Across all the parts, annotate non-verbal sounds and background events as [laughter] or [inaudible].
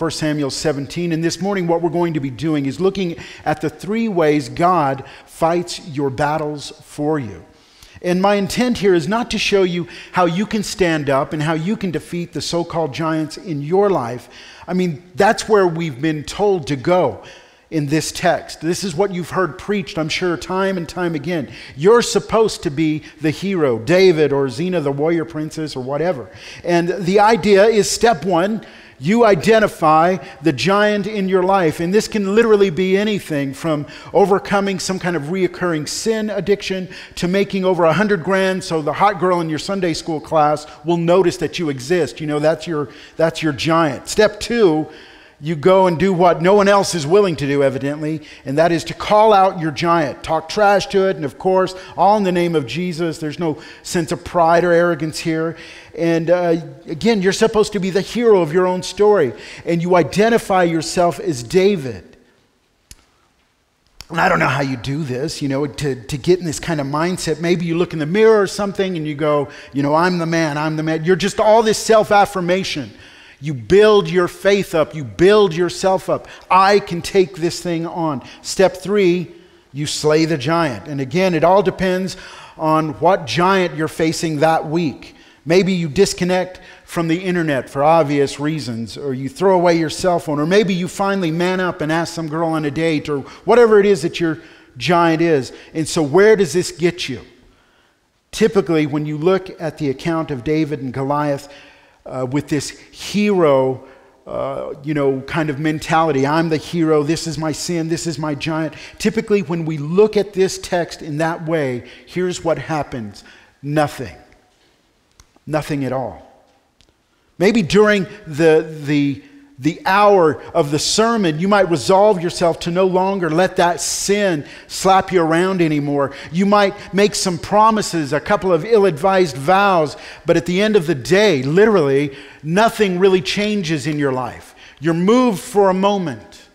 1 Samuel 17. And this morning, what we're going to be doing is looking at the three ways God fights your battles for you. And my intent here is not to show you how you can stand up and how you can defeat the so called giants in your life. I mean, that's where we've been told to go in this text. This is what you've heard preached, I'm sure, time and time again. You're supposed to be the hero, David or Xena, the warrior princess, or whatever. And the idea is step one, you identify the giant in your life. And this can literally be anything from overcoming some kind of reoccurring sin addiction to making over a hundred grand so the hot girl in your Sunday school class will notice that you exist. You know, that's your, that's your giant. Step two, you go and do what no one else is willing to do, evidently, and that is to call out your giant, talk trash to it, and of course, all in the name of Jesus. There's no sense of pride or arrogance here. And uh, again, you're supposed to be the hero of your own story, and you identify yourself as David. And I don't know how you do this, you know, to, to get in this kind of mindset. Maybe you look in the mirror or something and you go, you know, I'm the man, I'm the man. You're just all this self affirmation. You build your faith up, you build yourself up. I can take this thing on. Step three, you slay the giant. And again, it all depends on what giant you're facing that week. Maybe you disconnect from the internet for obvious reasons, or you throw away your cell phone, or maybe you finally man up and ask some girl on a date, or whatever it is that your giant is. And so, where does this get you? Typically, when you look at the account of David and Goliath, uh, with this hero, uh, you know, kind of mentality. I'm the hero. This is my sin. This is my giant. Typically, when we look at this text in that way, here's what happens nothing. Nothing at all. Maybe during the, the the hour of the sermon, you might resolve yourself to no longer let that sin slap you around anymore. You might make some promises, a couple of ill advised vows, but at the end of the day, literally, nothing really changes in your life. You're moved for a moment.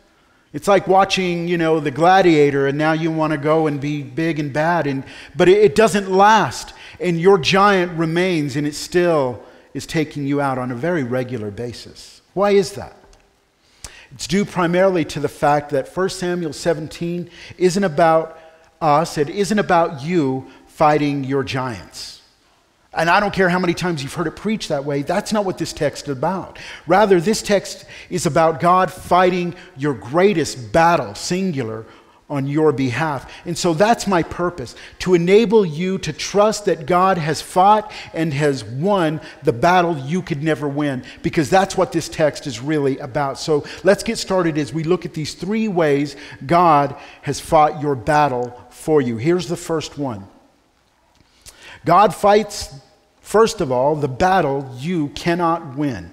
It's like watching, you know, the gladiator, and now you want to go and be big and bad, and, but it, it doesn't last. And your giant remains, and it still is taking you out on a very regular basis. Why is that? It's due primarily to the fact that 1 Samuel 17 isn't about us, it isn't about you fighting your giants. And I don't care how many times you've heard it preached that way, that's not what this text is about. Rather, this text is about God fighting your greatest battle, singular, on your behalf. And so that's my purpose to enable you to trust that God has fought and has won the battle you could never win, because that's what this text is really about. So let's get started as we look at these three ways God has fought your battle for you. Here's the first one God fights, first of all, the battle you cannot win.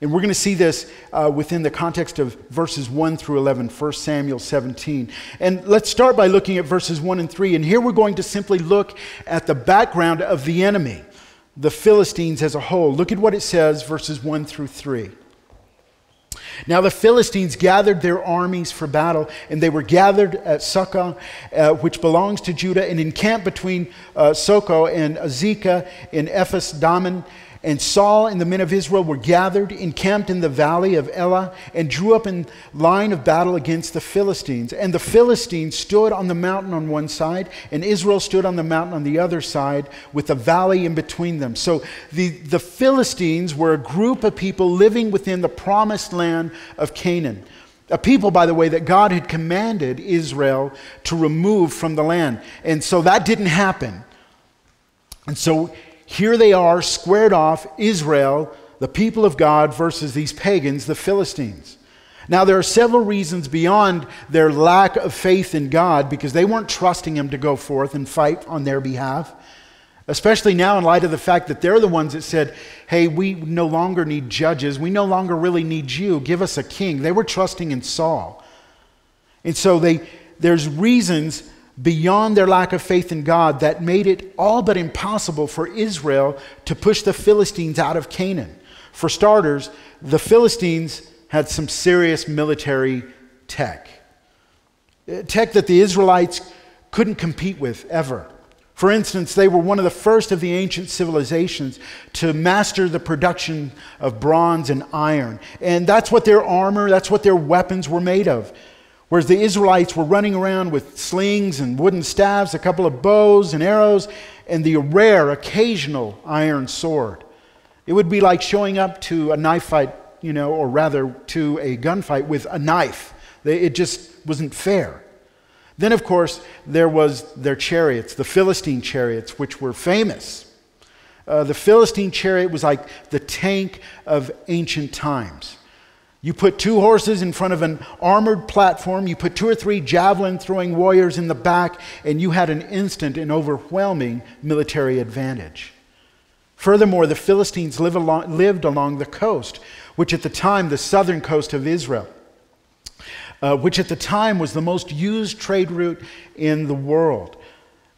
And we're going to see this uh, within the context of verses 1 through 11, 1 Samuel 17. And let's start by looking at verses 1 and 3. And here we're going to simply look at the background of the enemy, the Philistines as a whole. Look at what it says, verses 1 through 3. Now the Philistines gathered their armies for battle, and they were gathered at Socoh, uh, which belongs to Judah, and encamped between uh, Socoh and Azekah in Ephes Dammim. And Saul and the men of Israel were gathered, encamped in the valley of Elah, and drew up in line of battle against the Philistines. And the Philistines stood on the mountain on one side, and Israel stood on the mountain on the other side, with a valley in between them. So the, the Philistines were a group of people living within the promised land of Canaan. A people, by the way, that God had commanded Israel to remove from the land. And so that didn't happen. And so here they are, squared off Israel, the people of God, versus these pagans, the Philistines. Now, there are several reasons beyond their lack of faith in God because they weren't trusting Him to go forth and fight on their behalf. Especially now, in light of the fact that they're the ones that said, Hey, we no longer need judges. We no longer really need you. Give us a king. They were trusting in Saul. And so they, there's reasons beyond their lack of faith in God that made it all but impossible for Israel to push the Philistines out of Canaan. For starters, the Philistines had some serious military tech, uh, tech that the Israelites couldn't compete with ever. For instance, they were one of the first of the ancient civilizations to master the production of bronze and iron. And that's what their armor, that's what their weapons were made of. Whereas the Israelites were running around with slings and wooden staves, a couple of bows and arrows, and the rare, occasional iron sword. It would be like showing up to a knife fight, you know, or rather to a gunfight with a knife. It just wasn't fair. Then, of course, there was their chariots, the Philistine chariots, which were famous. Uh, the Philistine chariot was like the tank of ancient times. You put two horses in front of an armored platform, you put two or three javelin throwing warriors in the back, and you had an instant and overwhelming military advantage. Furthermore, the Philistines live along, lived along the coast, which at the time, the southern coast of Israel uh, which at the time was the most used trade route in the world.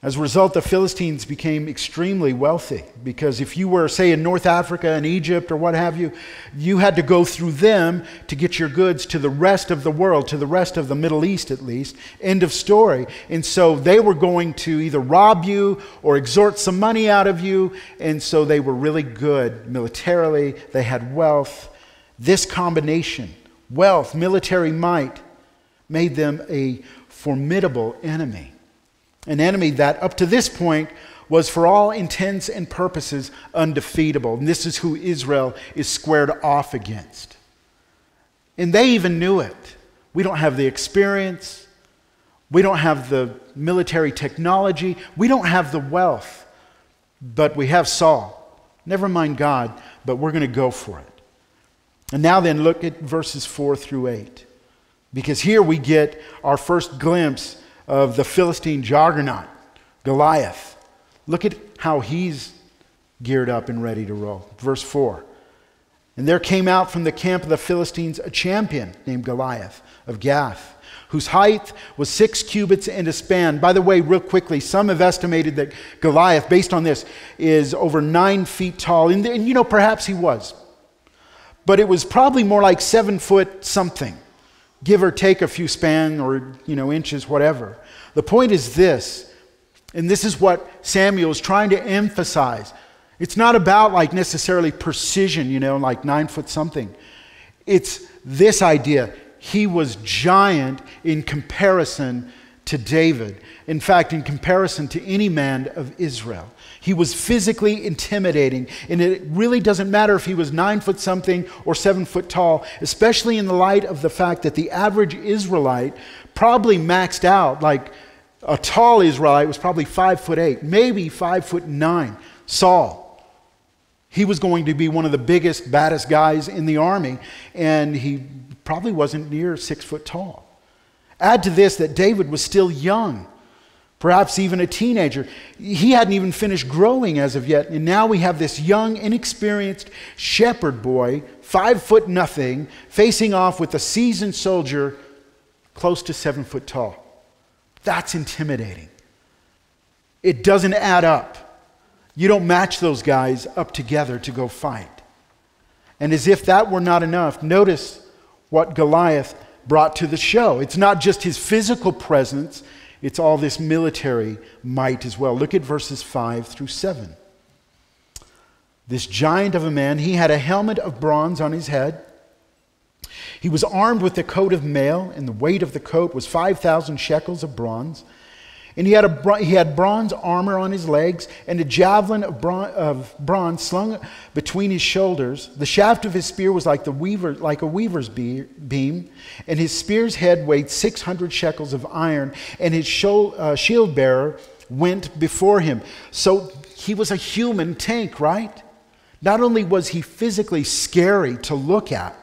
As a result, the Philistines became extremely wealthy because if you were, say, in North Africa and Egypt or what have you, you had to go through them to get your goods to the rest of the world, to the rest of the Middle East at least. End of story. And so they were going to either rob you or extort some money out of you. And so they were really good militarily, they had wealth. This combination, wealth, military might, made them a formidable enemy. An enemy that, up to this point, was for all intents and purposes undefeatable. And this is who Israel is squared off against. And they even knew it. We don't have the experience, we don't have the military technology, we don't have the wealth, but we have Saul. Never mind God, but we're going to go for it. And now then, look at verses 4 through 8. Because here we get our first glimpse of the Philistine juggernaut, Goliath. Look at how he's geared up and ready to roll. Verse 4. And there came out from the camp of the Philistines a champion named Goliath of Gath, whose height was six cubits and a span. By the way, real quickly, some have estimated that Goliath, based on this, is over nine feet tall. And, and you know, perhaps he was. But it was probably more like seven foot something give or take a few span or you know inches whatever. The point is this and this is what samuel is trying to emphasize. It's not about like necessarily precision you know like nine foot something. It's this idea. He was giant in comparison to david. In fact in comparison to any man of israel he was physically intimidating, and it really doesn't matter if he was nine foot something or seven foot tall, especially in the light of the fact that the average Israelite probably maxed out. Like a tall Israelite was probably five foot eight, maybe five foot nine. Saul. He was going to be one of the biggest, baddest guys in the army, and he probably wasn't near six foot tall. Add to this that David was still young perhaps even a teenager. He hadn't even finished growing as of yet. And now we have this young, inexperienced shepherd boy, five foot nothing, facing off with a seasoned soldier close to seven foot tall. That's intimidating. It doesn't add up. You don't match those guys up together to go fight. And as if that were not enough, notice what Goliath brought to the show. It's not just his physical presence, it's all this military might as well. Look at verses 5 through 7. This giant of a man, he had a helmet of bronze on his head. He was armed with a coat of mail, and the weight of the coat was 5,000 shekels of bronze. And he had, a, he had bronze armor on his legs and a javelin of, bron- of bronze slung between his shoulders. The shaft of his spear was like, the weaver, like a weaver's beam, and his spear's head weighed 600 shekels of iron, and his uh, shield bearer went before him. So he was a human tank, right? Not only was he physically scary to look at,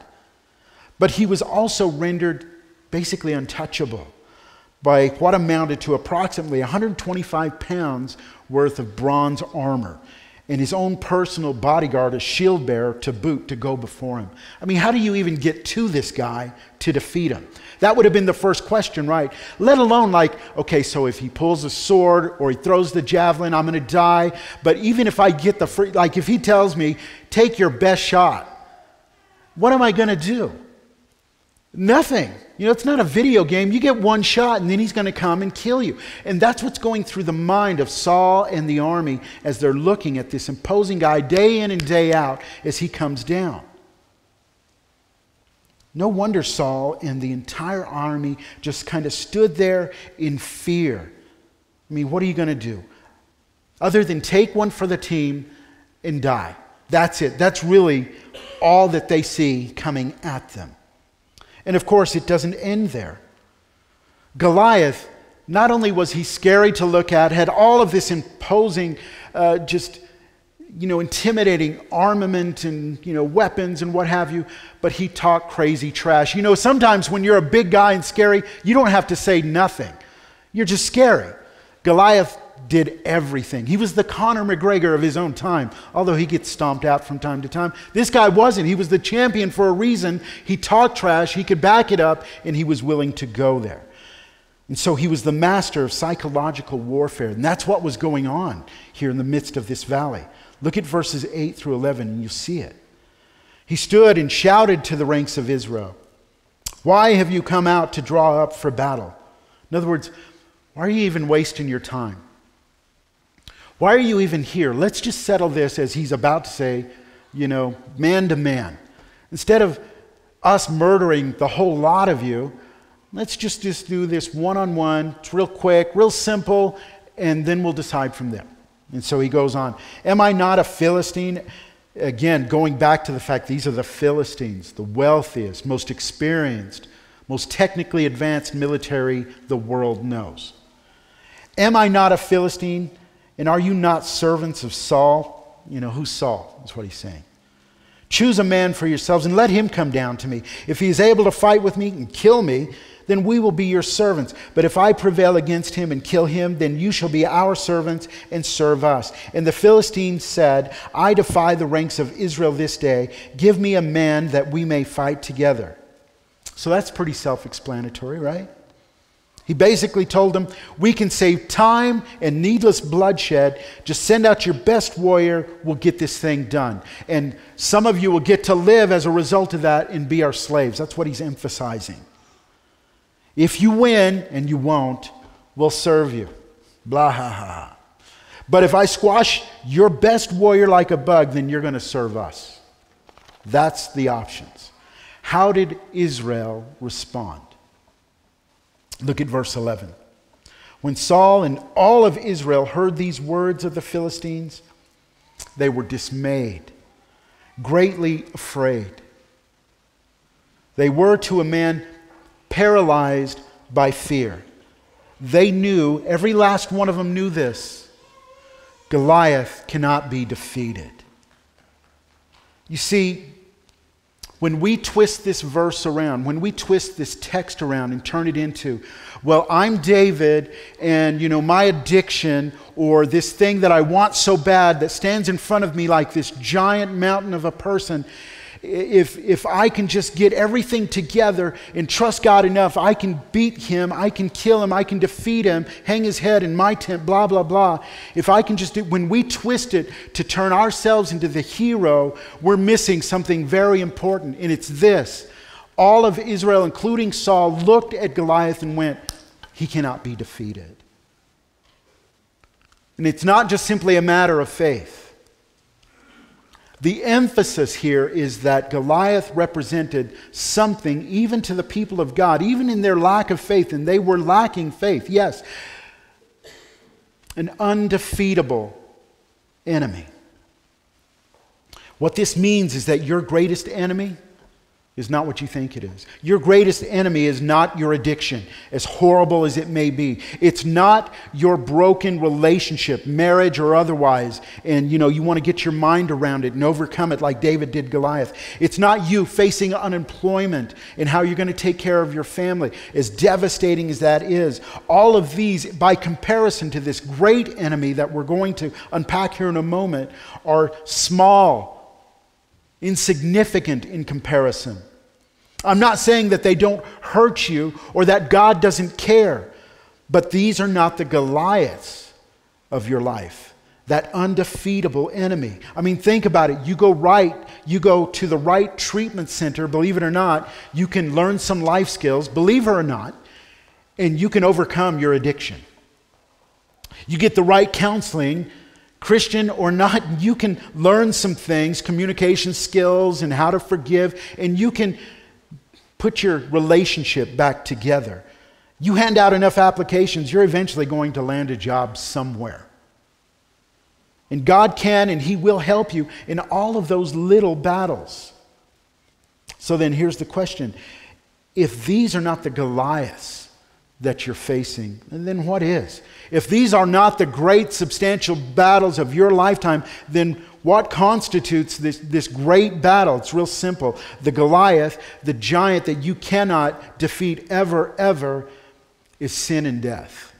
but he was also rendered basically untouchable by what amounted to approximately 125 pounds worth of bronze armor and his own personal bodyguard, a shield bearer to boot, to go before him. I mean, how do you even get to this guy to defeat him? That would have been the first question, right? Let alone, like, okay, so if he pulls a sword or he throws the javelin, I'm going to die. But even if I get the free, like, if he tells me, take your best shot, what am I going to do? Nothing. You know, it's not a video game. You get one shot and then he's going to come and kill you. And that's what's going through the mind of Saul and the army as they're looking at this imposing guy day in and day out as he comes down. No wonder Saul and the entire army just kind of stood there in fear. I mean, what are you going to do? Other than take one for the team and die. That's it. That's really all that they see coming at them. And of course, it doesn't end there. Goliath, not only was he scary to look at, had all of this imposing, uh, just, you know, intimidating armament and, you know, weapons and what have you, but he talked crazy trash. You know, sometimes when you're a big guy and scary, you don't have to say nothing. You're just scary. Goliath did everything. He was the Conor McGregor of his own time, although he gets stomped out from time to time. This guy wasn't. He was the champion for a reason. He talked trash, he could back it up, and he was willing to go there. And so he was the master of psychological warfare. And that's what was going on here in the midst of this valley. Look at verses 8 through 11, and you'll see it. He stood and shouted to the ranks of Israel, Why have you come out to draw up for battle? In other words, why are you even wasting your time? Why are you even here? Let's just settle this as he's about to say, you know, man to man. Instead of us murdering the whole lot of you, let's just, just do this one on one. It's real quick, real simple, and then we'll decide from there. And so he goes on Am I not a Philistine? Again, going back to the fact these are the Philistines, the wealthiest, most experienced, most technically advanced military the world knows. Am I not a Philistine? And are you not servants of Saul? You know, who's Saul? That's what he's saying. Choose a man for yourselves and let him come down to me. If he is able to fight with me and kill me, then we will be your servants. But if I prevail against him and kill him, then you shall be our servants and serve us. And the Philistines said, I defy the ranks of Israel this day. Give me a man that we may fight together. So that's pretty self explanatory, right? He basically told them, We can save time and needless bloodshed. Just send out your best warrior. We'll get this thing done. And some of you will get to live as a result of that and be our slaves. That's what he's emphasizing. If you win, and you won't, we'll serve you. Blah, ha, ha. But if I squash your best warrior like a bug, then you're going to serve us. That's the options. How did Israel respond? Look at verse 11. When Saul and all of Israel heard these words of the Philistines, they were dismayed, greatly afraid. They were to a man paralyzed by fear. They knew, every last one of them knew this Goliath cannot be defeated. You see, when we twist this verse around, when we twist this text around and turn it into, well, I'm David, and you know, my addiction or this thing that I want so bad that stands in front of me like this giant mountain of a person, if, if I can just get everything together and trust God enough, I can beat him, I can kill him, I can defeat him, hang his head in my tent, blah, blah, blah. If I can just do, when we twist it to turn ourselves into the hero, we're missing something very important, and it's this. All of Israel, including Saul, looked at Goliath and went, He cannot be defeated. And it's not just simply a matter of faith. The emphasis here is that Goliath represented something even to the people of God, even in their lack of faith, and they were lacking faith, yes, an undefeatable enemy. What this means is that your greatest enemy is not what you think it is. Your greatest enemy is not your addiction, as horrible as it may be. It's not your broken relationship, marriage or otherwise, and you know, you want to get your mind around it and overcome it like David did Goliath. It's not you facing unemployment and how you're going to take care of your family, as devastating as that is. All of these, by comparison to this great enemy that we're going to unpack here in a moment, are small, insignificant in comparison. I'm not saying that they don't hurt you or that God doesn't care, but these are not the Goliaths of your life. that undefeatable enemy. I mean, think about it. You go right, you go to the right treatment center, believe it or not, you can learn some life skills, believe it or not, and you can overcome your addiction. You get the right counseling, Christian or not, [laughs] you can learn some things, communication skills, and how to forgive, and you can put your relationship back together. You hand out enough applications, you're eventually going to land a job somewhere. And God can and He will help you in all of those little battles. So then here's the question if these are not the Goliaths that you're facing, then what is? If these are not the great substantial battles of your lifetime, then what constitutes this, this great battle? It's real simple. The Goliath, the giant that you cannot defeat ever, ever, is sin and death.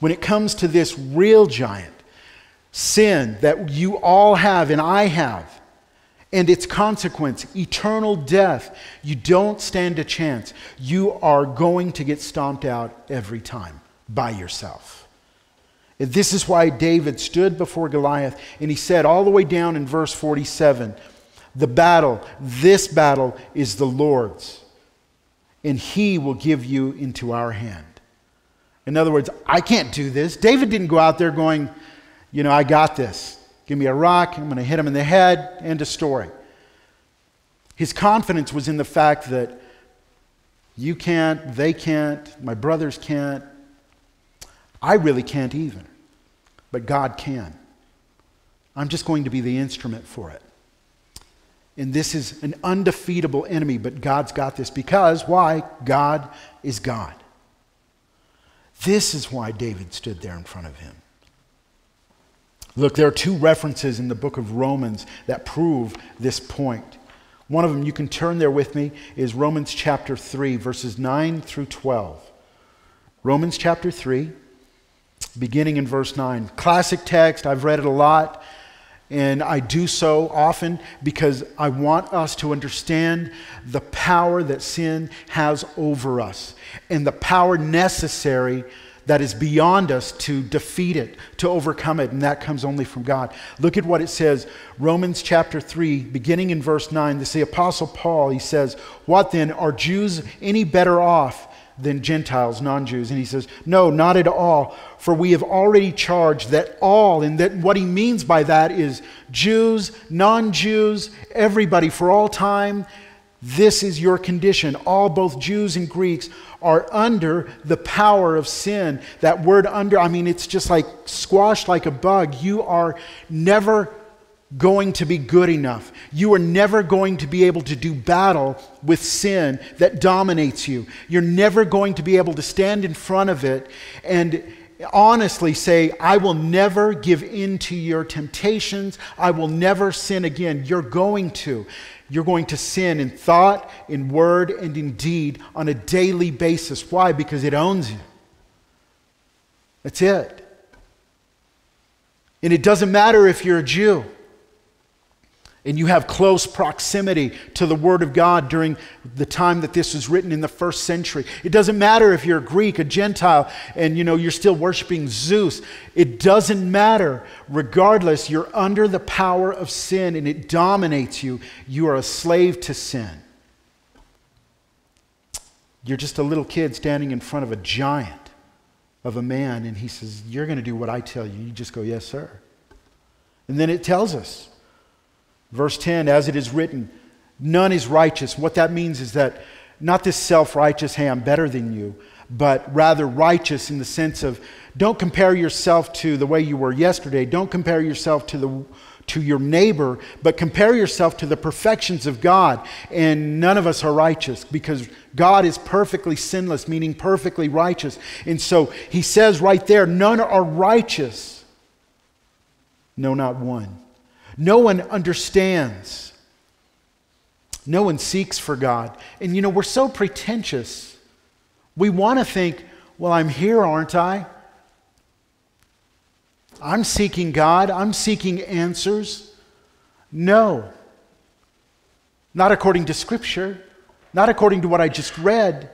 When it comes to this real giant, sin that you all have and I have, and its consequence, eternal death, you don't stand a chance. You are going to get stomped out every time by yourself. This is why David stood before Goliath and he said, all the way down in verse 47, the battle, this battle is the Lord's, and he will give you into our hand. In other words, I can't do this. David didn't go out there going, you know, I got this. Give me a rock, I'm going to hit him in the head, end of story. His confidence was in the fact that you can't, they can't, my brothers can't, I really can't even, But God can. I'm just going to be the instrument for it. And this is an undefeatable enemy, but God's got this because why? God is God. This is why David stood there in front of him. Look, there are two references in the book of Romans that prove this point. One of them, you can turn there with me, is Romans chapter 3, verses 9 through 12. Romans chapter 3, beginning in verse 9. Classic text, I've read it a lot, and I do so often because I want us to understand the power that sin has over us and the power necessary that is beyond us to defeat it, to overcome it, and that comes only from God. Look at what it says, Romans chapter 3, beginning in verse 9. This is the Apostle Paul. He says, What then? Are Jews any better off? Than Gentiles, non Jews. And he says, No, not at all. For we have already charged that all, and that what he means by that is Jews, non Jews, everybody for all time. This is your condition. All, both Jews and Greeks, are under the power of sin. That word under, I mean, it's just like squashed like a bug. You are never going to be good enough. You are never going to be able to do battle with sin that dominates you. You're never going to be able to stand in front of it and honestly say, I will never give in to your temptations. I will never sin again. You're going to. You're going to sin in thought, in word, and in deed on a daily basis. Why? Because it owns you. That's it. And it doesn't matter if you're a Jew and you have close proximity to the Word of God during the time that this was written in the first century. It doesn't matter if you're a Greek, a Gentile, and you know you're still worshiping Zeus. It doesn't matter. Regardless, you're under the power of sin and it dominates you. You are a slave to sin. You're just a little kid standing in front of a giant of a man, and he says, You're going to do what I tell you. You just go, Yes, sir. And then it tells us Verse 10, as it is written, none is righteous. What that means is that not this self righteous, hey, I'm better than you, but rather righteous in the sense of don't compare yourself to the way you were yesterday. Don't compare yourself to the to your neighbor, but compare yourself to the perfections of God. And none of us are righteous because God is perfectly sinless, meaning perfectly righteous. And so he says right there, none are righteous. No, not one. No one understands. No one seeks for God. And you know, we're so pretentious. We want to think, well, I'm here, aren't I? I'm seeking God. I'm seeking answers. No. Not according to Scripture. Not according to what I just read.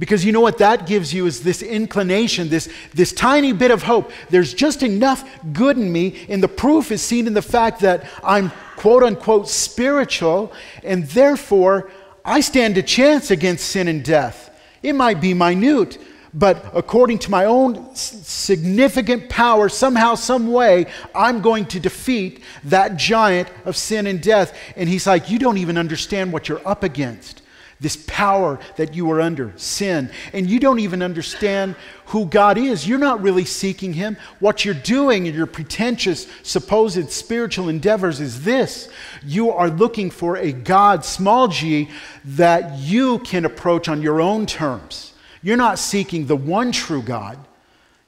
Because you know what that gives you is this inclination, this, this tiny bit of hope. There's just enough good in me, and the proof is seen in the fact that I'm quote unquote spiritual, and therefore I stand a chance against sin and death. It might be minute, but according to my own significant power, somehow, some way, I'm going to defeat that giant of sin and death. And he's like, You don't even understand what you're up against. This power that you are under, sin. And you don't even understand who God is. You're not really seeking Him. What you're doing in your pretentious, supposed spiritual endeavors is this you are looking for a God, small g, that you can approach on your own terms. You're not seeking the one true God.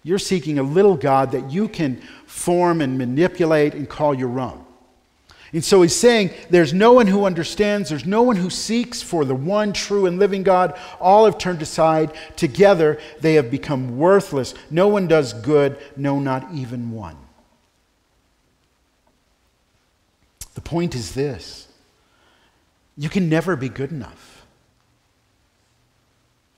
You're seeking a little God that you can form and manipulate and call your own. And so he's saying there's no one who understands, there's no one who seeks for the one true and living God. All have turned aside. Together they have become worthless. No one does good, no, not even one. The point is this you can never be good enough.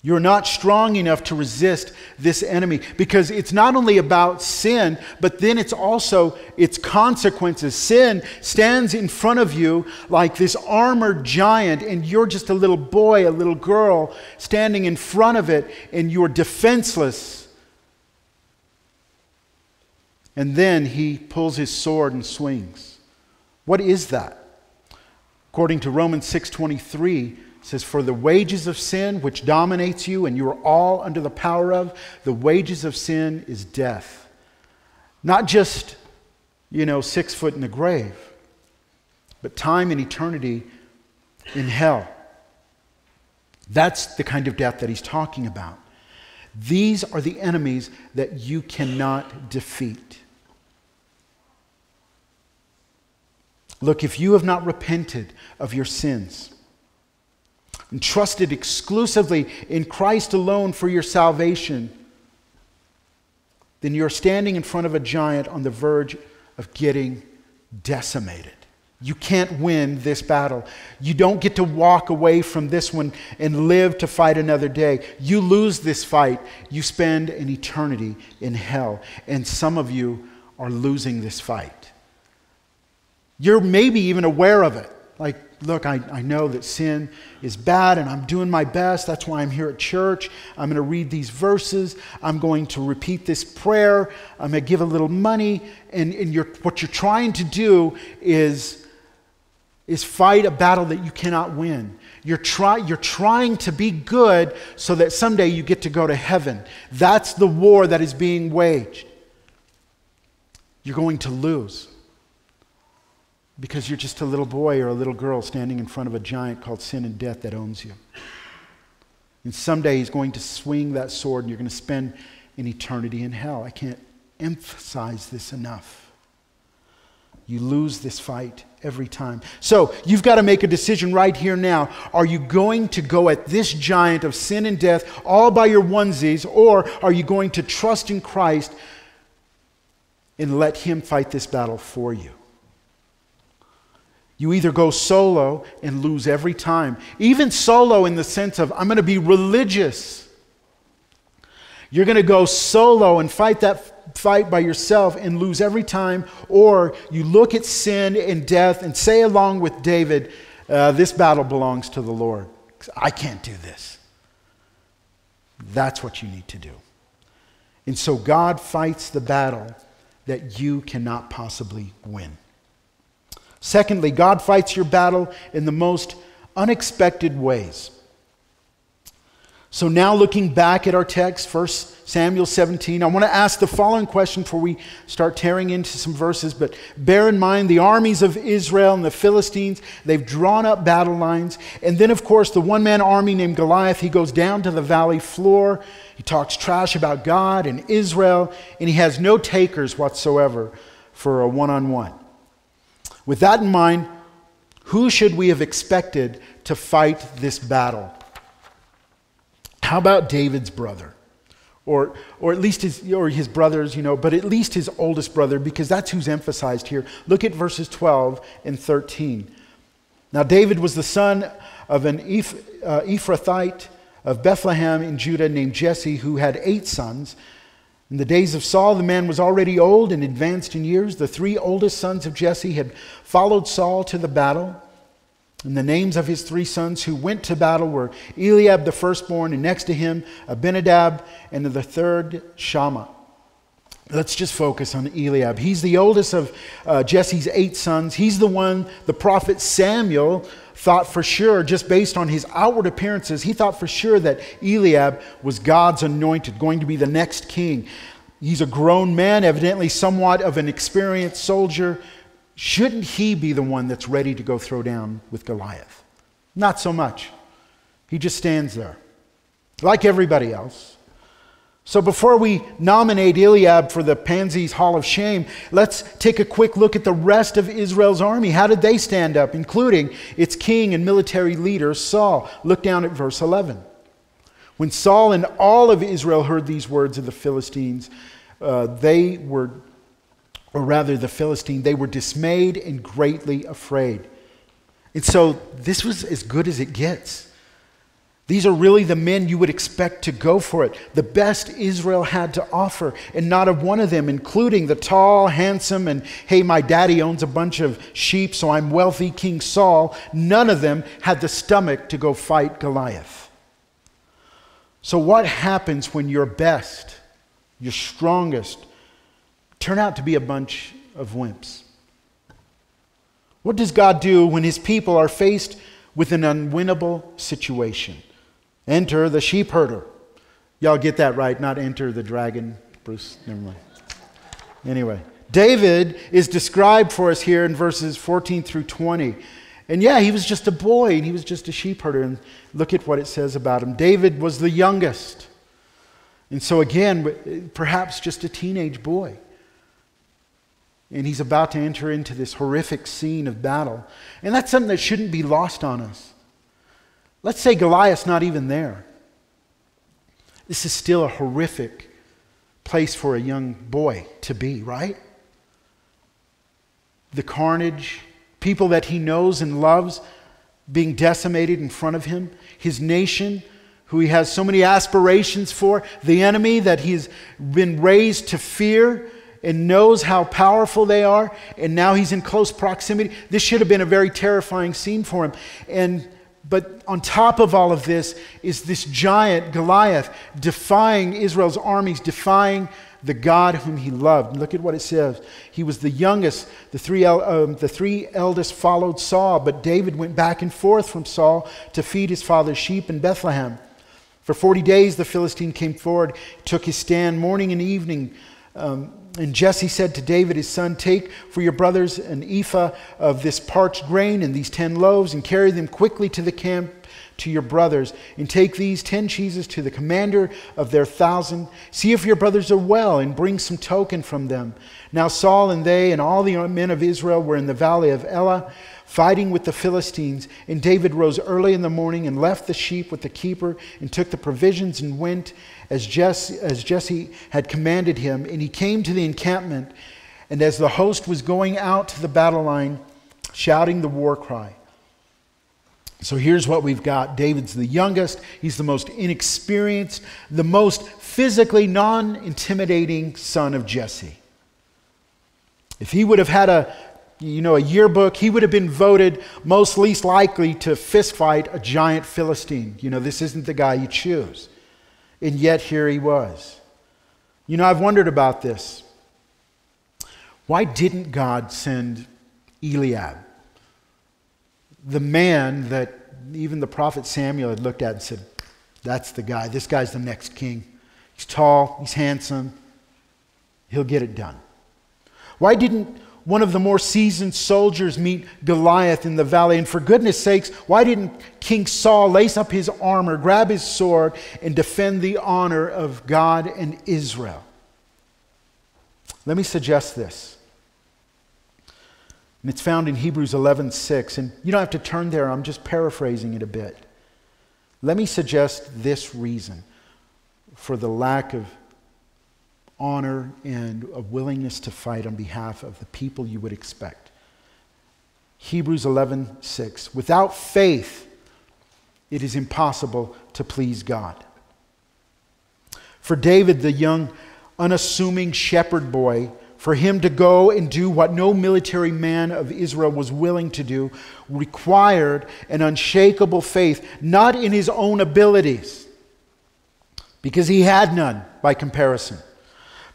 You're not strong enough to resist this enemy because it's not only about sin, but then it's also its consequences. Sin stands in front of you like this armored giant, and you're just a little boy, a little girl standing in front of it, and you're defenseless. And then he pulls his sword and swings. What is that? According to Romans 6:23, it says, For the wages of sin, which dominates you and you are all under the power of, the wages of sin is death. Not just, you know, six foot in the grave, but time and eternity in hell. That's the kind of death that he's talking about. These are the enemies that you cannot defeat. Look, if you have not repented of your sins, and trusted exclusively in Christ alone for your salvation, then you're standing in front of a giant on the verge of getting decimated. You can't win this battle. You don't get to walk away from this one and live to fight another day. You lose this fight, you spend an eternity in hell. And some of you are losing this fight. You're maybe even aware of it. Like, look, I, I know that sin is bad and I'm doing my best. That's why I'm here at church. I'm going to read these verses. I'm going to repeat this prayer. I'm going to give a little money. And, and you're, what you're trying to do is, is fight a battle that you cannot win. You're, try, you're trying to be good so that someday you get to go to heaven. That's the war that is being waged. You're going to lose because you're just a little boy or a little girl standing in front of a giant called sin and death that owns you. And someday he's going to swing that sword and you're going to spend an eternity in hell. I can't emphasize this enough. You lose this fight every time. So you've got to make a decision right here now. Are you going to go at this giant of sin and death all by your onesies, or are you going to trust in Christ and let him fight this battle for you? You either go solo and lose every time, even solo in the sense of, I'm going to be religious. You're going to go solo and fight that fight by yourself and lose every time, or you look at sin and death and say, along with David, uh, This battle belongs to the Lord. I can't do this. That's what you need to do. And so God fights the battle that you cannot possibly win. Secondly, God fights your battle in the most unexpected ways. So now looking back at our text, 1 Samuel 17, I want to ask the following question before we start tearing into some verses. But bear in mind the armies of Israel and the Philistines, they've drawn up battle lines. And then, of course, the one man army named Goliath, he goes down to the valley floor. He talks trash about God and Israel, and he has no takers whatsoever for a one on one. With that in mind, who should we have expected to fight this battle? How about David's brother? Or, or at least his, or his brothers, you know, but at least his oldest brother, because that's who's emphasized here. Look at verses 12 and 13. Now, David was the son of an Eph, uh, Ephrathite of Bethlehem in Judah named Jesse, who had eight sons. In the days of Saul, the man was already old and advanced in years. The three oldest sons of Jesse had followed Saul to the battle. And the names of his three sons who went to battle were Eliab the firstborn, and next to him Abinadab, and the third Shammah. Let's just focus on Eliab. He's the oldest of uh, Jesse's eight sons. He's the one the prophet Samuel thought for sure, just based on his outward appearances, he thought for sure that Eliab was God's anointed, going to be the next king. He's a grown man, evidently somewhat of an experienced soldier. Shouldn't he be the one that's ready to go throw down with Goliath? Not so much. He just stands there, like everybody else. So before we nominate Eliab for the Pansies Hall of Shame, let's take a quick look at the rest of Israel's army. How did they stand up, including its king and military leader, Saul? Look down at verse 11. When Saul and all of Israel heard these words of the Philistines, uh, they were, or rather the Philistine, they were dismayed and greatly afraid. And so this was as good as it gets. These are really the men you would expect to go for it. The best Israel had to offer, and not of one of them, including the tall, handsome, and hey, my daddy owns a bunch of sheep, so I'm wealthy King Saul, none of them had the stomach to go fight Goliath. So, what happens when your best, your strongest, turn out to be a bunch of wimps? What does God do when his people are faced with an unwinnable situation? Enter the sheep herder. Y'all get that right, not enter the dragon. Bruce, never mind. Anyway, David is described for us here in verses 14 through 20. And yeah, he was just a boy and he was just a sheep herder. And look at what it says about him. David was the youngest. And so, again, perhaps just a teenage boy. And he's about to enter into this horrific scene of battle. And that's something that shouldn't be lost on us. Let's say Goliath's not even there. This is still a horrific place for a young boy to be, right? The carnage, people that he knows and loves being decimated in front of him, his nation, who he has so many aspirations for, the enemy that he's been raised to fear and knows how powerful they are, and now he's in close proximity. This should have been a very terrifying scene for him. And but on top of all of this is this giant Goliath defying Israel's armies, defying the God whom he loved. Look at what it says. He was the youngest. The three, um, the three eldest followed Saul, but David went back and forth from Saul to feed his father's sheep in Bethlehem. For 40 days, the Philistine came forward, took his stand morning and evening. Um, and Jesse said to David, his son, Take for your brothers an ephah of this parched grain and these ten loaves, and carry them quickly to the camp to your brothers. And take these ten cheeses to the commander of their thousand. See if your brothers are well, and bring some token from them. Now Saul and they and all the men of Israel were in the valley of Elah fighting with the Philistines. And David rose early in the morning and left the sheep with the keeper and took the provisions and went as Jesse, as Jesse had commanded him. And he came to the encampment. And as the host was going out to the battle line, shouting the war cry. So here's what we've got David's the youngest, he's the most inexperienced, the most physically non intimidating son of Jesse. If he would have had a you know, a yearbook, he would have been voted most least likely to fistfight a giant Philistine. You know, this isn't the guy you choose. And yet here he was. You know, I've wondered about this. Why didn't God send Eliab, the man that even the prophet Samuel had looked at and said, That's the guy. This guy's the next king. He's tall, he's handsome, he'll get it done. Why didn't one of the more seasoned soldiers meet Goliath in the valley. And for goodness sakes, why didn't King Saul lace up his armor, grab his sword, and defend the honor of God and Israel? Let me suggest this. And it's found in Hebrews 11:6 and you don't have to turn there, I'm just paraphrasing it a bit. Let me suggest this reason for the lack of honor and a willingness to fight on behalf of the people you would expect. Hebrews 11:6 Without faith it is impossible to please God. For David, the young, unassuming shepherd boy, for him to go and do what no military man of Israel was willing to do required an unshakable faith, not in his own abilities, because he had none by comparison,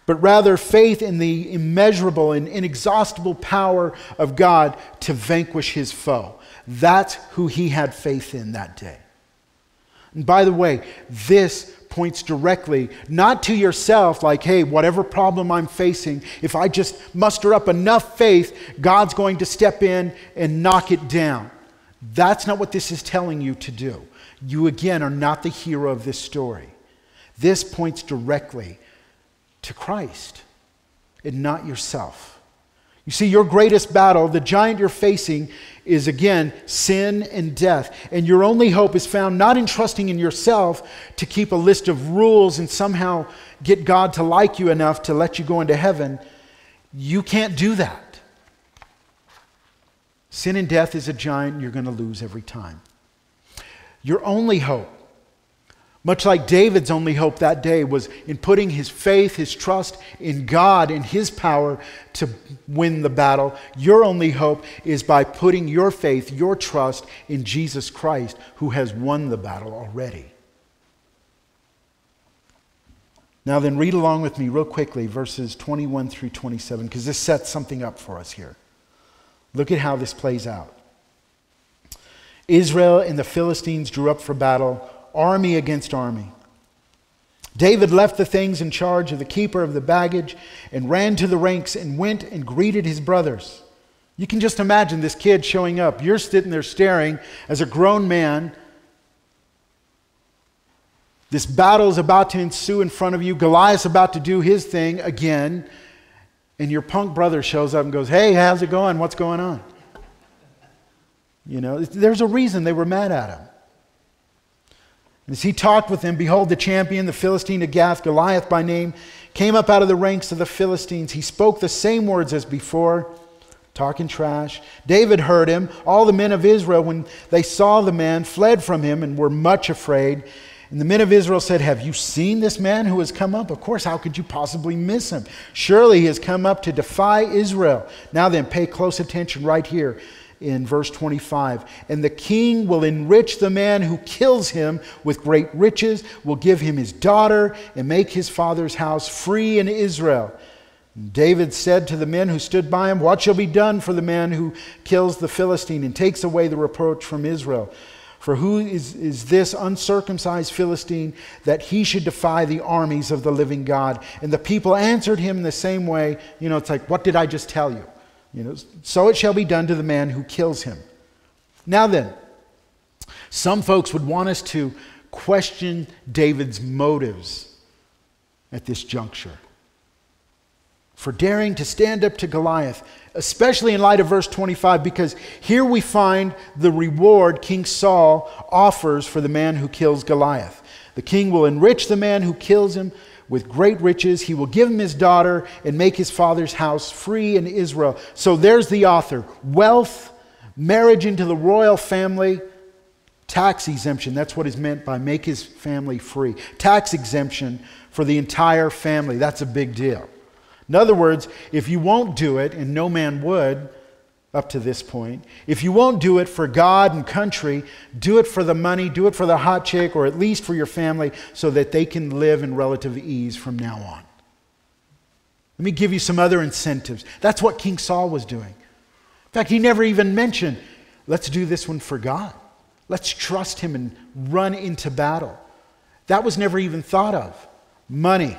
but rather faith in the immeasurable and inexhaustible power of God to vanquish his foe. That's who he had faith in that day. And by the way, this points directly not to yourself, like, hey, whatever problem I'm facing, if I just muster up enough faith, God's going to step in and knock it down. That's not what this is telling you to do. You, again, are not the hero of this story. This points directly to Christ and not yourself. You see, your greatest battle, the giant you're facing, is again sin and death. And your only hope is found not in trusting in yourself to keep a list of rules and somehow get God to like you enough to let you go into heaven. You can't do that. Sin and death is a giant you're going to lose every time. Your only hope much like David's only hope that day was in putting his faith, his trust in God and his power to win the battle, your only hope is by putting your faith, your trust in Jesus Christ, who has won the battle already. Now, then, read along with me real quickly, verses 21 through 27, because this sets something up for us here. Look at how this plays out. Israel and the Philistines drew up for battle army against army. David left the things in charge of the keeper of the baggage and ran to the ranks and went and greeted his brothers. You can just imagine this kid showing up. You're sitting there staring as a grown man. This battle is about to ensue in front of you. Goliath's about to do his thing again. And your punk brother shows up and goes, Hey, how's it going? What's going on? You know, there's a reason they were mad at him. As he talked with them, behold, the champion, the Philistine of Gath, Goliath by name, came up out of the ranks of the Philistines. He spoke the same words as before, talking trash. David heard him. All the men of Israel, when they saw the man, fled from him and were much afraid. And the men of Israel said, Have you seen this man who has come up? Of course, how could you possibly miss him? Surely he has come up to defy Israel. Now then, pay close attention right here in verse 25. And the king will enrich the man who kills him with great riches, will give him his daughter, and make his father's house free in Israel. David said to the men who stood by him, What shall be done for the man who kills the Philistine and takes away the reproach from Israel? For who is, is this uncircumcised Philistine that he should defy the armies of the living God? And the people answered him in the same way. You know, it's like, What did I just tell you? You know, so it shall be done to the man who kills him. Now then, some folks would want us to question David's motives at this juncture for daring to stand up to Goliath, especially in light of verse 25, because here we find the reward King Saul offers for the man who kills Goliath. The king will enrich the man who kills him with great riches. He will give him his daughter and make his father's house free in Israel. So there's the author wealth, marriage into the royal family, tax exemption. That's what is meant by make his family free. Tax exemption for the entire family. That's a big deal. In other words, if you won't do it, and no man would, up to this point. If you won't do it for God and country, do it for the money, do it for the hot chick, or at least for your family so that they can live in relative ease from now on. Let me give you some other incentives. That's what King Saul was doing. In fact, he never even mentioned, let's do this one for God. Let's trust him and run into battle. That was never even thought of. Money,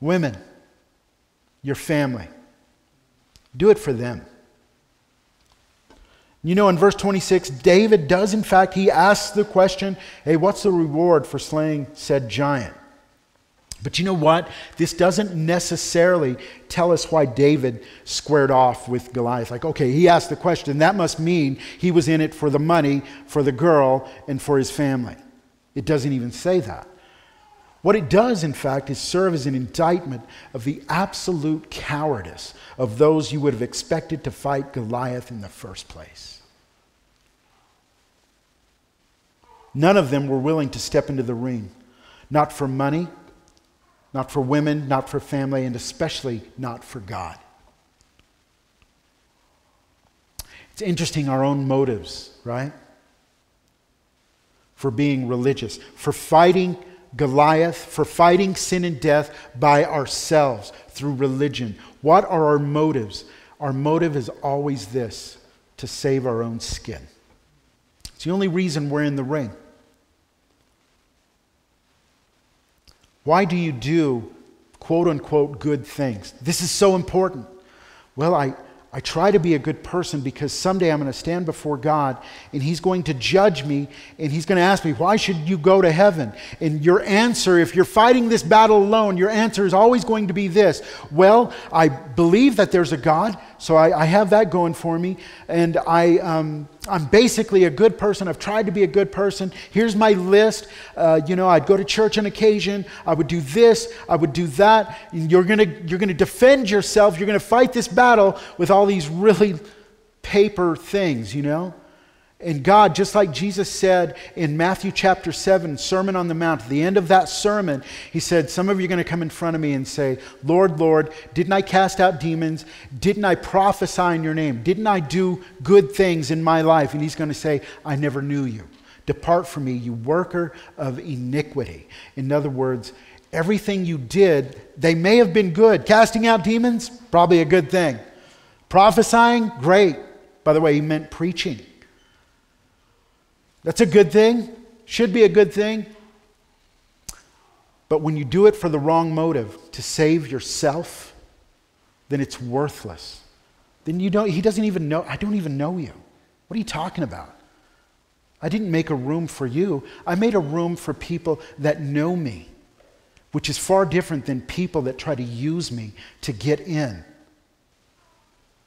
women, your family. Do it for them. You know, in verse 26, David does, in fact, he asks the question hey, what's the reward for slaying said giant? But you know what? This doesn't necessarily tell us why David squared off with Goliath. Like, okay, he asked the question. That must mean he was in it for the money, for the girl, and for his family. It doesn't even say that. What it does, in fact, is serve as an indictment of the absolute cowardice of those you would have expected to fight Goliath in the first place. None of them were willing to step into the ring. Not for money, not for women, not for family, and especially not for God. It's interesting our own motives, right? For being religious, for fighting Goliath, for fighting sin and death by ourselves through religion. What are our motives? Our motive is always this to save our own skin. It's the only reason we're in the ring. Why do you do quote unquote good things? This is so important. Well, I, I try to be a good person because someday I'm going to stand before God and He's going to judge me and He's going to ask me, Why should you go to heaven? And your answer, if you're fighting this battle alone, your answer is always going to be this Well, I believe that there's a God, so I, I have that going for me, and I. Um, I'm basically a good person. I've tried to be a good person. Here's my list. Uh, you know, I'd go to church on occasion. I would do this. I would do that. You're going to you're gonna defend yourself. You're going to fight this battle with all these really paper things, you know? And God, just like Jesus said in Matthew chapter 7, Sermon on the Mount, at the end of that sermon, he said, Some of you are going to come in front of me and say, Lord, Lord, didn't I cast out demons? Didn't I prophesy in your name? Didn't I do good things in my life? And he's going to say, I never knew you. Depart from me, you worker of iniquity. In other words, everything you did, they may have been good. Casting out demons, probably a good thing. Prophesying, great. By the way, he meant preaching. That's a good thing, should be a good thing. But when you do it for the wrong motive, to save yourself, then it's worthless. Then you don't, he doesn't even know, I don't even know you. What are you talking about? I didn't make a room for you. I made a room for people that know me, which is far different than people that try to use me to get in.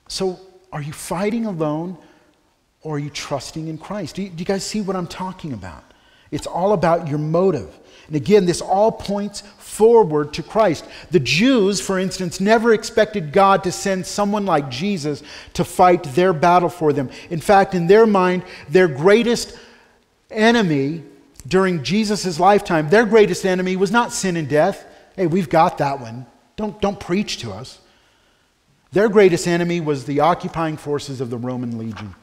So, are you fighting alone or are you trusting in Christ? Do you, do you, guys see what I'm talking about? It's all about your motive. And again, this all points forward to Christ. The Jews, for instance, never expected God to send someone like Jesus to fight their battle for them. In fact, in their mind, their greatest enemy during Jesus' lifetime, their greatest enemy was not sin and death. Hey, we've got that one. Don't, don't preach to us. Their greatest enemy was the occupying forces of the Roman legion.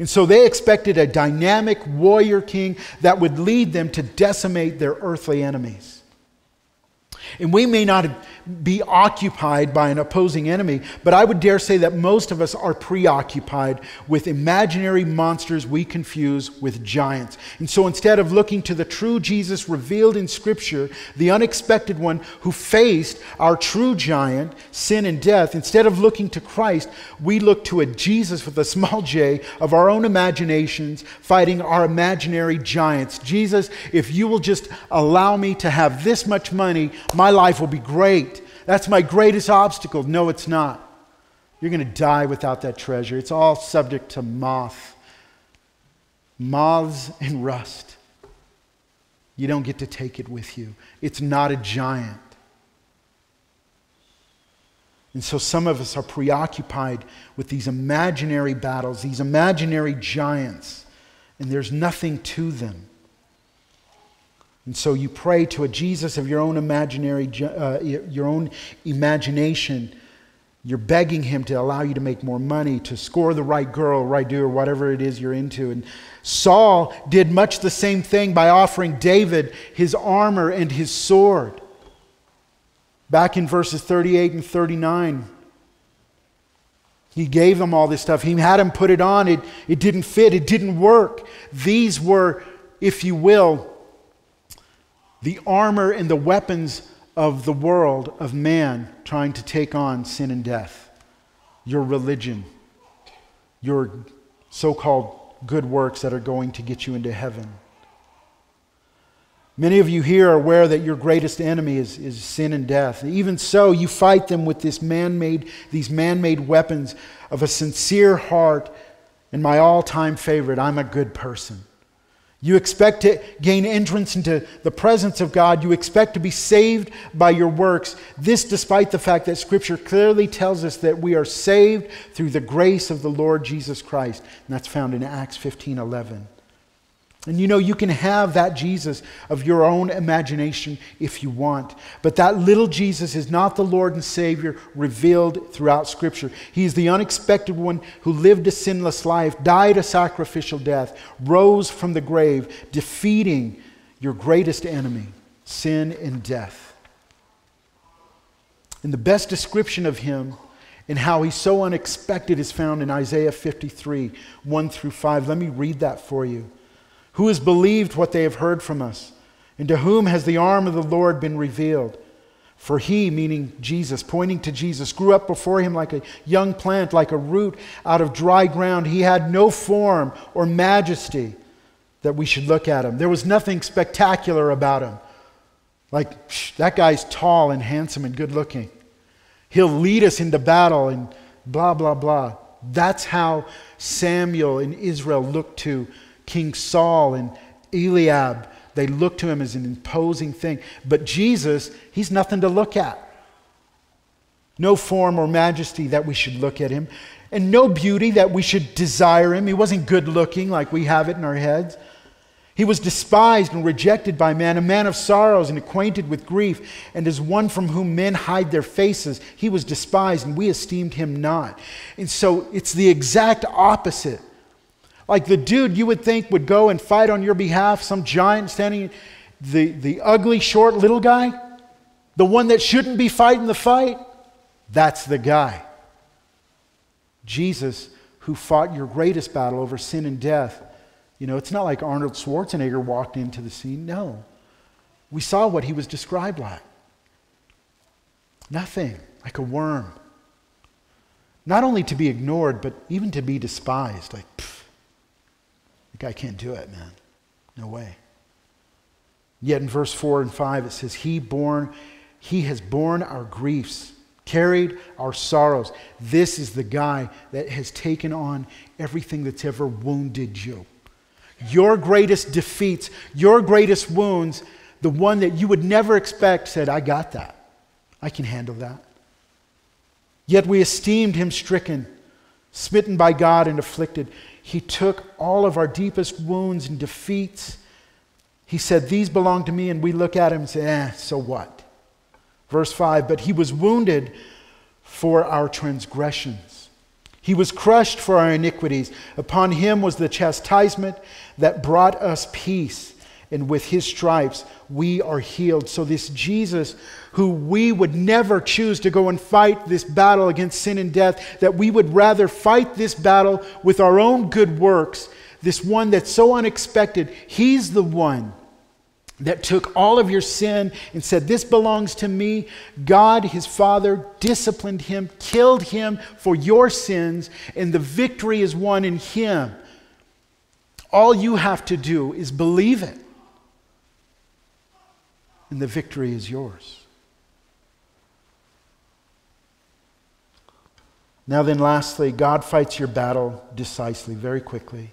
And so they expected a dynamic warrior king that would lead them to decimate their earthly enemies. And we may not be occupied by an opposing enemy, but I would dare say that most of us are preoccupied with imaginary monsters we confuse with giants. And so instead of looking to the true Jesus revealed in Scripture, the unexpected one who faced our true giant, sin and death, instead of looking to Christ, we look to a Jesus with a small j of our own imaginations fighting our imaginary giants. Jesus, if you will just allow me to have this much money, my life will be great. That's my greatest obstacle. No, it's not. You're going to die without that treasure. It's all subject to moth, moths and rust. You don't get to take it with you. It's not a giant. And so some of us are preoccupied with these imaginary battles, these imaginary giants, and there's nothing to them. And so you pray to a Jesus of your own imaginary, uh, your own imagination. You're begging him to allow you to make more money, to score the right girl, right dude, or whatever it is you're into. And Saul did much the same thing by offering David his armor and his sword. Back in verses 38 and 39, he gave them all this stuff. He had him put it on. It, it didn't fit, it didn't work. These were, if you will, the armor and the weapons of the world, of man, trying to take on sin and death. Your religion, your so called good works that are going to get you into heaven. Many of you here are aware that your greatest enemy is, is sin and death. Even so, you fight them with this man-made, these man-made weapons of a sincere heart and my all-time favorite, I'm a good person. You expect to gain entrance into the presence of God. You expect to be saved by your works. This, despite the fact that Scripture clearly tells us that we are saved through the grace of the Lord Jesus Christ. And that's found in Acts 15 11. And you know, you can have that Jesus of your own imagination if you want. But that little Jesus is not the Lord and Savior revealed throughout Scripture. He is the unexpected one who lived a sinless life, died a sacrificial death, rose from the grave, defeating your greatest enemy, sin and death. And the best description of him and how he's so unexpected is found in Isaiah 53 1 through 5. Let me read that for you. Who has believed what they have heard from us? And to whom has the arm of the Lord been revealed? For he, meaning Jesus, pointing to Jesus, grew up before him like a young plant, like a root out of dry ground. He had no form or majesty that we should look at him. There was nothing spectacular about him. Like, psh, that guy's tall and handsome and good looking. He'll lead us into battle and blah, blah, blah. That's how Samuel in Israel looked to King Saul and Eliab. They look to him as an imposing thing. But Jesus, he's nothing to look at. No form or majesty that we should look at him, and no beauty that we should desire him. He wasn't good looking like we have it in our heads. He was despised and rejected by men, a man of sorrows and acquainted with grief, and as one from whom men hide their faces. He was despised, and we esteemed him not. And so it's the exact opposite. Like the dude you would think would go and fight on your behalf, some giant standing, the, the ugly, short, little guy, the one that shouldn't be fighting the fight, that's the guy. Jesus, who fought your greatest battle over sin and death. You know, it's not like Arnold Schwarzenegger walked into the scene. No. We saw what he was described like. Nothing, like a worm. Not only to be ignored, but even to be despised. Like, guy can't do it, man. No way. Yet in verse 4 and 5 it says, He born, He has borne our griefs, carried our sorrows. This is the guy that has taken on everything that's ever wounded you. Your greatest defeats, your greatest wounds, the one that you would never expect said, I got that. I can handle that. Yet we esteemed him stricken, smitten by God, and afflicted. He took all of our deepest wounds and defeats. He said, These belong to me. And we look at him and say, Eh, so what? Verse 5 But he was wounded for our transgressions, he was crushed for our iniquities. Upon him was the chastisement that brought us peace. And with his stripes, we are healed. So, this Jesus who we would never choose to go and fight this battle against sin and death, that we would rather fight this battle with our own good works, this one that's so unexpected, He's the one that took all of your sin and said, This belongs to me. God, his Father, disciplined him, killed him for your sins, and the victory is won in him. All you have to do is believe it, and the victory is yours. Now, then, lastly, God fights your battle decisively, very quickly.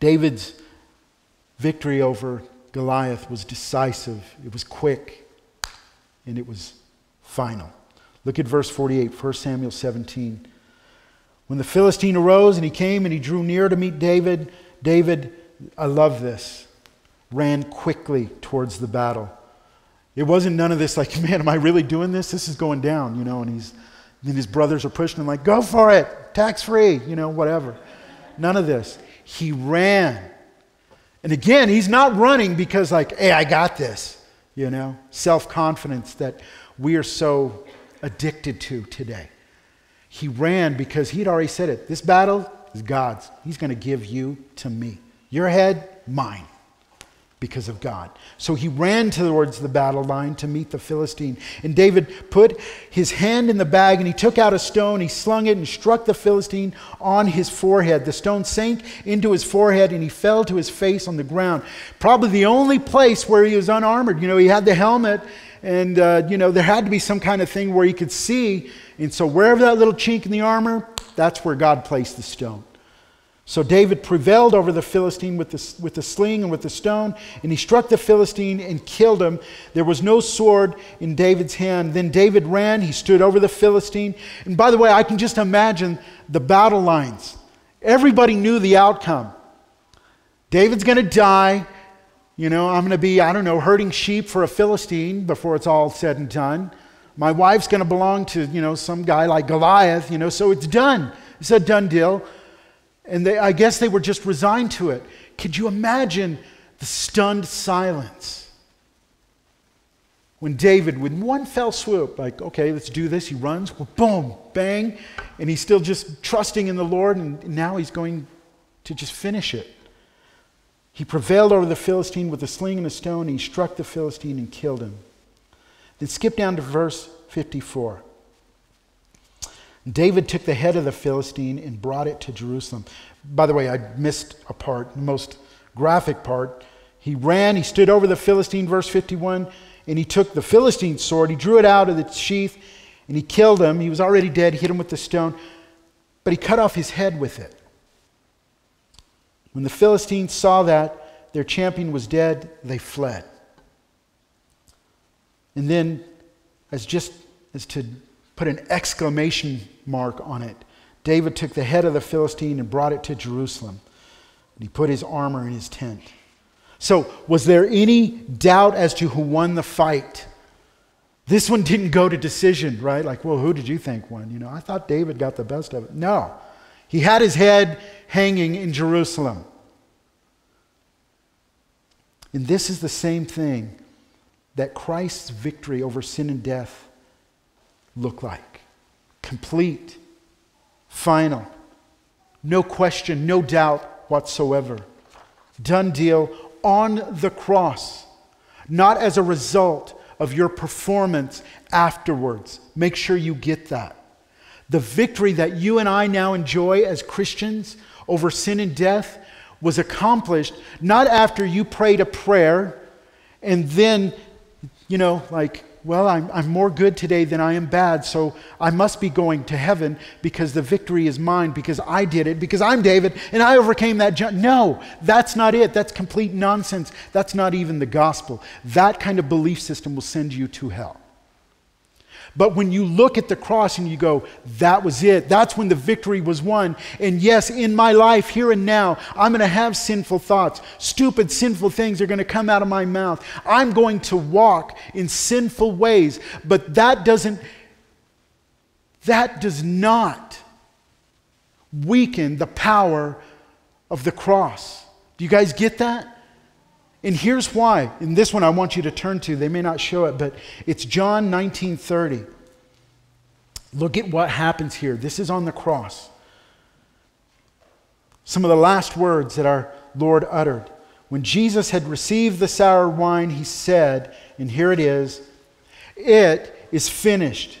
David's victory over Goliath was decisive, it was quick, and it was final. Look at verse 48, 1 Samuel 17. When the Philistine arose and he came and he drew near to meet David, David, I love this, ran quickly towards the battle. It wasn't none of this like, [laughs] man, am I really doing this? This is going down, you know, and he's then his brothers are pushing him like, go for it, tax free, you know, whatever. None of this. He ran. And again, he's not running because, like, hey, I got this, you know, self confidence that we are so addicted to today. He ran because he'd already said it. This battle is God's. He's going to give you to me. Your head, mine because of God. So he ran towards the battle line to meet the Philistine. And David put his hand in the bag and he took out a stone, he slung it and struck the Philistine on his forehead. The stone sank into his forehead and he fell to his face on the ground. Probably the only place where he was unarmored. You know, he had the helmet and, uh, you know, there had to be some kind of thing where he could see. And so wherever that little chink in the armor, that's where God placed the stone. So David prevailed over the Philistine with the, with the sling and with the stone, and he struck the Philistine and killed him. There was no sword in David's hand. Then David ran, he stood over the Philistine. And by the way, I can just imagine the battle lines. Everybody knew the outcome. David's going to die. You know, I'm going to be, I don't know, herding sheep for a Philistine before it's all said and done. My wife's going to belong to, you know, some guy like Goliath, you know, so it's done. It's a done deal. And they, I guess they were just resigned to it. Could you imagine the stunned silence? When David, with one fell swoop, like, okay, let's do this, he runs, boom, bang, and he's still just trusting in the Lord, and now he's going to just finish it. He prevailed over the Philistine with a sling and a stone. and He struck the Philistine and killed him. Then skip down to verse 54. David took the head of the Philistine and brought it to Jerusalem. By the way, I missed a part, the most graphic part. He ran, he stood over the Philistine, verse 51, and he took the Philistine's sword, he drew it out of its sheath, and he killed him. He was already dead, he hit him with the stone, but he cut off his head with it. When the Philistines saw that their champion was dead, they fled. And then, as just as to put an exclamation mark on it, David took the head of the Philistine and brought it to Jerusalem. And he put his armor in his tent. So, was there any doubt as to who won the fight? This one didn't go to decision, right? Like, well, who did you think won? You know, I thought David got the best of it. No. He had his head hanging in Jerusalem. And this is the same thing that Christ's victory over sin and death looked like complete, final, no question, no doubt whatsoever. Done deal on the cross, not as a result of your performance afterwards. Make sure you get that. The victory that you and I now enjoy as Christians over sin and death was accomplished not after you prayed a prayer and then, you know, like, well, I'm, I'm more good today than I am bad, so I must be going to heaven because the victory is mine, because I did it, because I'm David and I overcame that. Ju-. No, that's not it. That's complete nonsense. That's not even the gospel. That kind of belief system will send you to hell. But when you look at the cross and you go, that was it, that's when the victory was won. And yes, in my life, here and now, I'm going to have sinful thoughts. Stupid, sinful things are going to come out of my mouth. I'm going to walk in sinful ways. But that doesn't, that does not weaken the power of the cross. Do you guys get that? And here's why. In this one I want you to turn to. They may not show it, but it's John 19:30. Look at what happens here. This is on the cross. Some of the last words that our Lord uttered. When Jesus had received the sour wine, he said, and here it is, it is finished.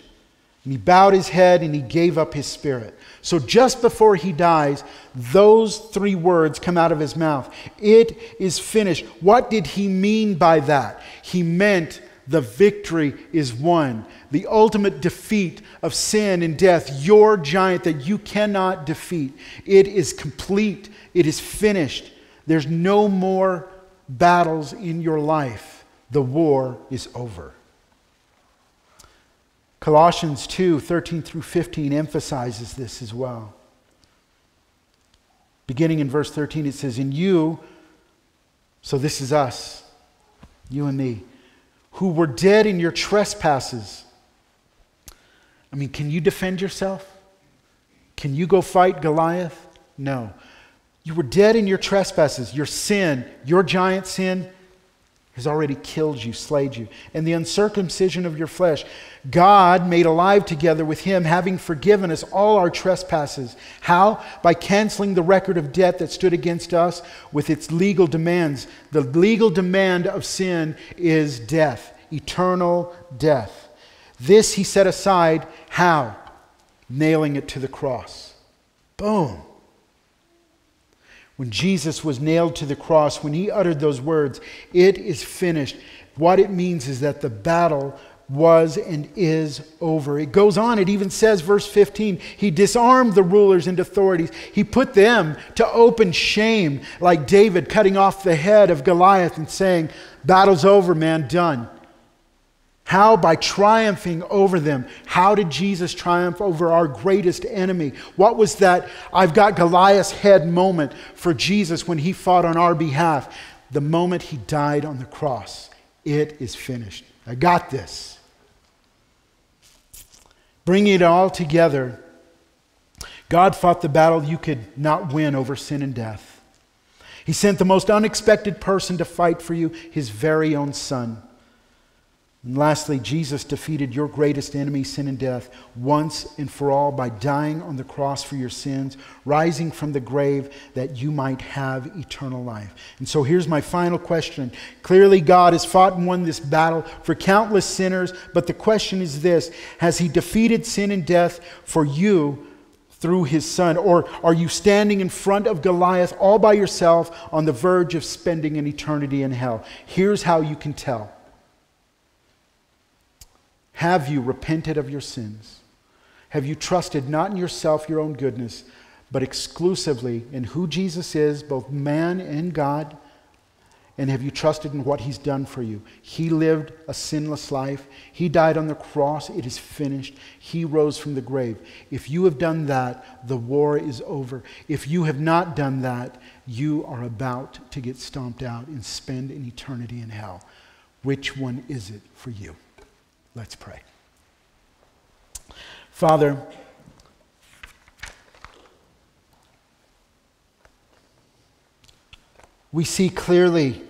And he bowed his head and he gave up his spirit. So just before he dies, those three words come out of his mouth It is finished. What did he mean by that? He meant the victory is won. The ultimate defeat of sin and death, your giant that you cannot defeat. It is complete. It is finished. There's no more battles in your life. The war is over. Colossians 2 13 through 15 emphasizes this as well. Beginning in verse 13, it says, In you, so this is us, you and me, who were dead in your trespasses. I mean, can you defend yourself? Can you go fight Goliath? No. You were dead in your trespasses, your sin, your giant sin has already killed you, slayed you. And the uncircumcision of your flesh, God made alive together with him, having forgiven us all our trespasses. How? By canceling the record of debt that stood against us with its legal demands. The legal demand of sin is death, eternal death. This he set aside. How? Nailing it to the cross. Boom. When Jesus was nailed to the cross, when he uttered those words, it is finished, what it means is that the battle was and is over. It goes on, it even says, verse 15, he disarmed the rulers and authorities. He put them to open shame, like David cutting off the head of Goliath and saying, Battle's over, man, done. How? By triumphing over them. How did Jesus triumph over our greatest enemy? What was that I've got Goliath's head moment for Jesus when he fought on our behalf? The moment he died on the cross. It is finished. I got this. Bringing it all together, God fought the battle you could not win over sin and death. He sent the most unexpected person to fight for you, his very own son. And lastly, Jesus defeated your greatest enemy, sin and death, once and for all by dying on the cross for your sins, rising from the grave that you might have eternal life. And so here's my final question. Clearly, God has fought and won this battle for countless sinners, but the question is this Has He defeated sin and death for you? Through his son? Or are you standing in front of Goliath all by yourself on the verge of spending an eternity in hell? Here's how you can tell. Have you repented of your sins? Have you trusted not in yourself, your own goodness, but exclusively in who Jesus is, both man and God? And have you trusted in what he's done for you? He lived a sinless life. He died on the cross. It is finished. He rose from the grave. If you have done that, the war is over. If you have not done that, you are about to get stomped out and spend an eternity in hell. Which one is it for you? Let's pray. Father, we see clearly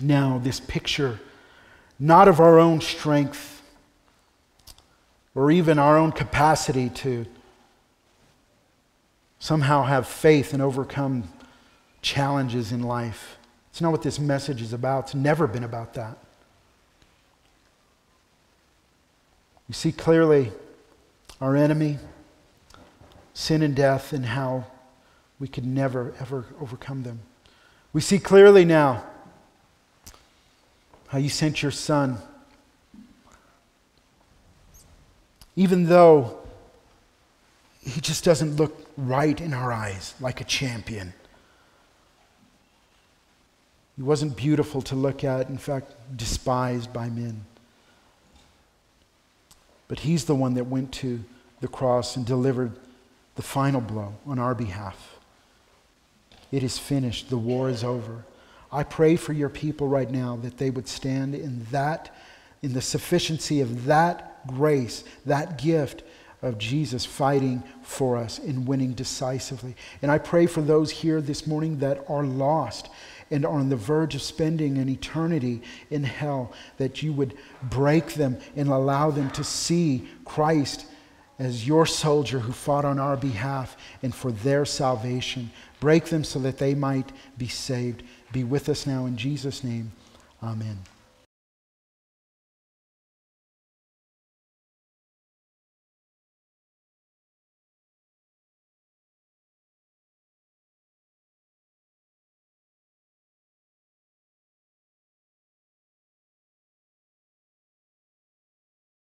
now this picture not of our own strength or even our own capacity to somehow have faith and overcome challenges in life. It's not what this message is about. It's never been about that. We see clearly our enemy, sin and death, and how we could never, ever overcome them. We see clearly now how you sent your son. Even though he just doesn't look right in our eyes like a champion. He wasn't beautiful to look at, in fact, despised by men. But he's the one that went to the cross and delivered the final blow on our behalf. It is finished. The war is over. I pray for your people right now that they would stand in that, in the sufficiency of that grace, that gift of Jesus fighting for us and winning decisively. And I pray for those here this morning that are lost and are on the verge of spending an eternity in hell, that you would break them and allow them to see Christ as your soldier who fought on our behalf and for their salvation. Break them so that they might be saved. Be with us now in Jesus' name. Amen.